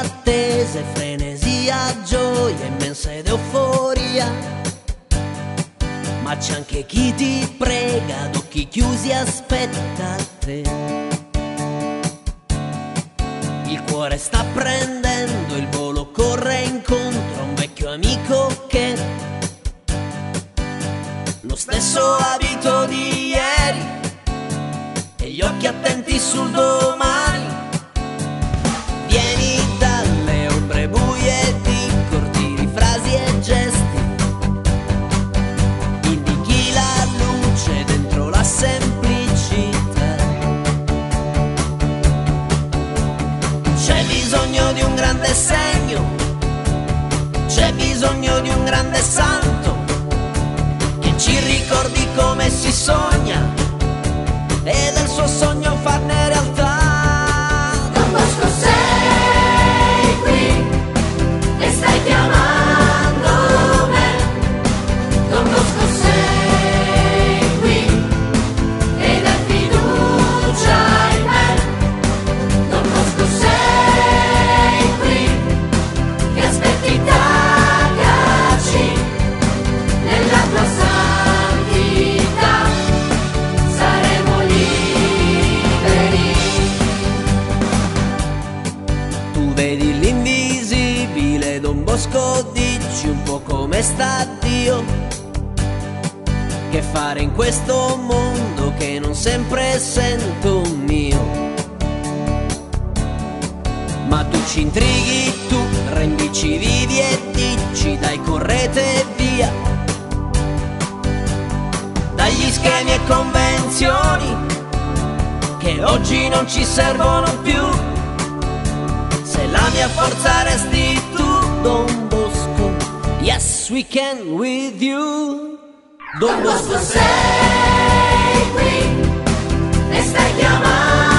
attese, frenesia, gioia, immensa ed euforia. Ma c'è anche chi ti prega, d'occhi chiusi aspetta te. Il cuore sta prendendo il volo, corre incontro a un vecchio amico che lo stesso abito di ieri e gli occhi attenti sul domani. Po' come sta Dio. Che fare in questo mondo che non sempre sento mio. Ma tu ci intrighi, tu rendici vivi e dici dai correte via. Dagli schemi e convenzioni che oggi non ci servono più. Se la mia forza resti tu, Bosco, we can with you. Don los José, esta llamada.